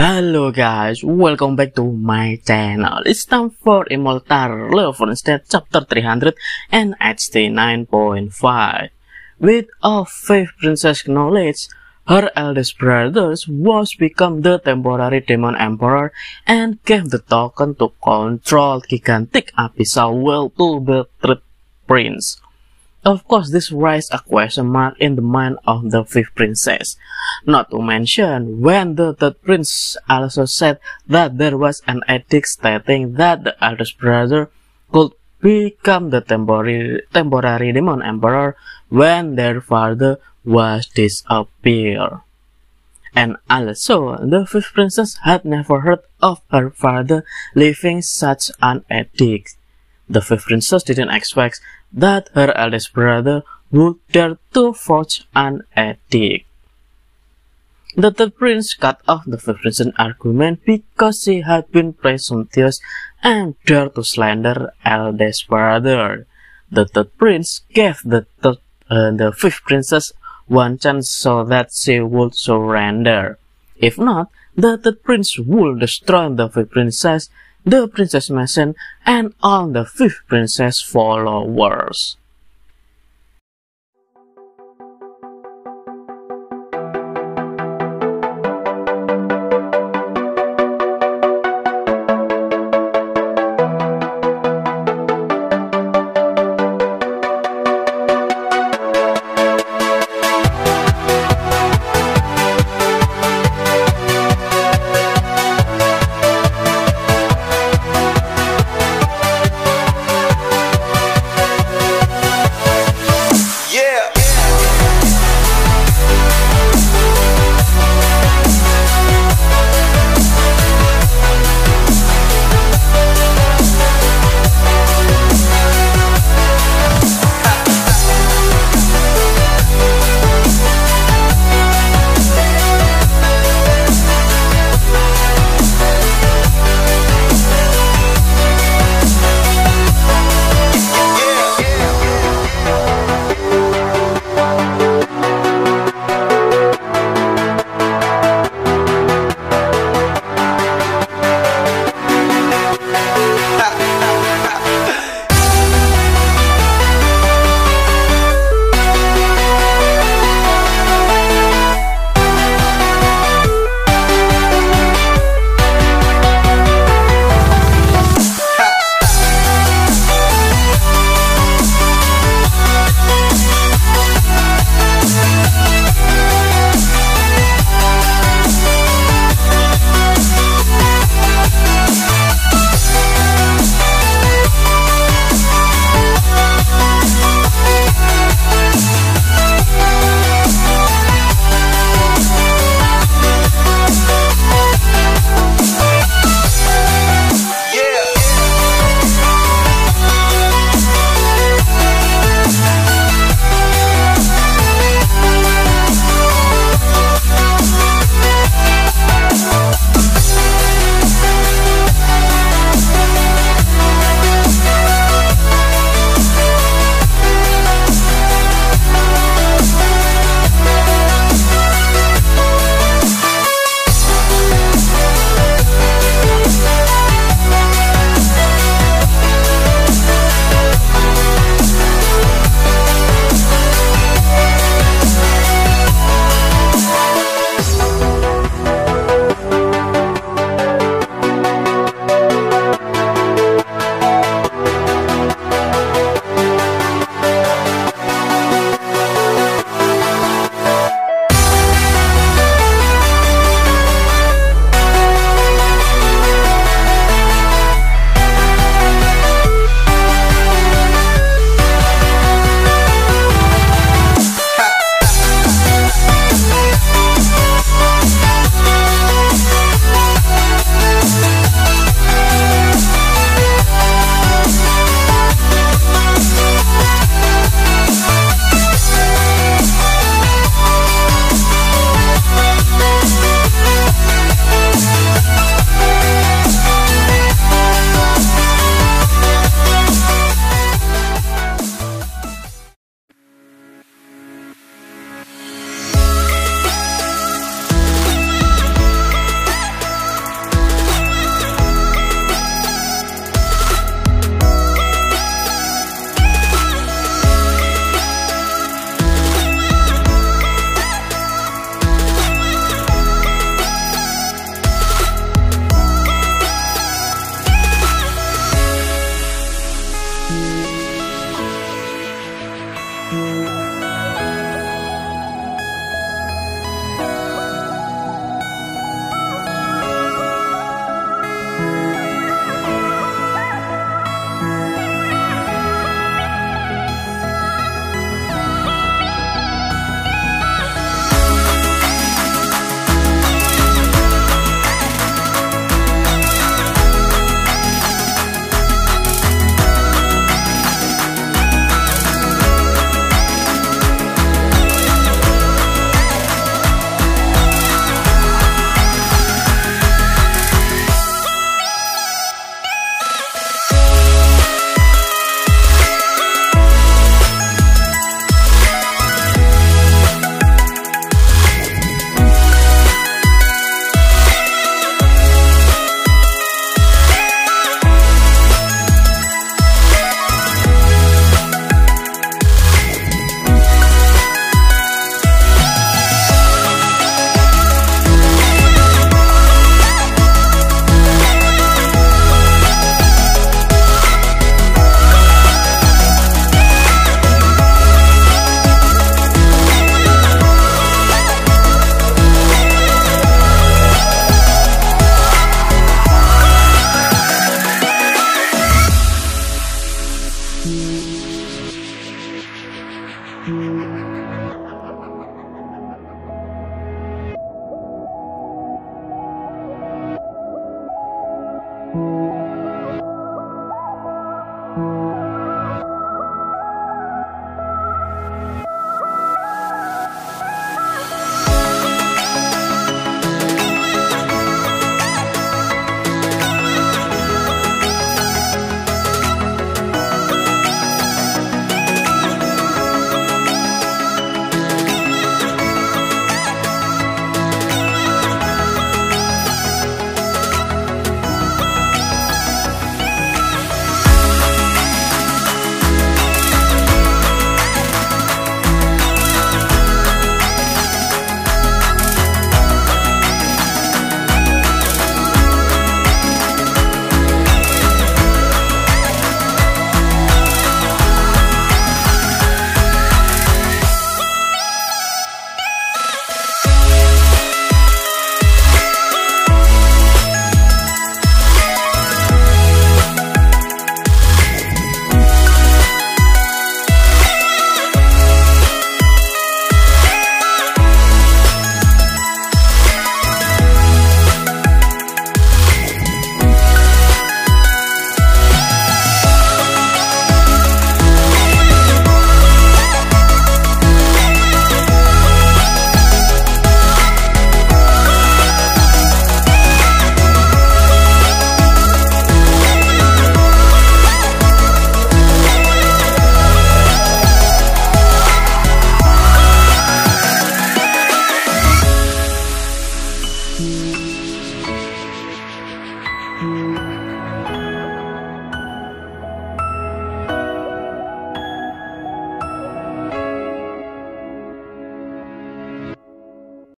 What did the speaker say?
Hello guys, welcome back to my channel. It's time for Immortal Love Instead chapter 389.5. With a fifth princess knowledge, her eldest brother was become the temporary demon emperor and gave the token to control gigantic abyssal well to the third prince. Of course, this raised a question mark in the mind of the fifth princess. Not to mention, when the third prince also said that there was an edict stating that the eldest brother could become the temporary, temporary demon emperor when their father was disappeared. And also, the fifth princess had never heard of her father leaving such an edict. The fifth princess didn't expect that her eldest brother would dare to forge an edict. The third prince cut off the fifth prince's argument because she had been presumptuous and dared to slander eldest brother. The third prince gave the third, uh, the fifth princess one chance so that she would surrender. If not, the third prince would destroy the fifth princess the Princess Mason, and all the fifth princess followers.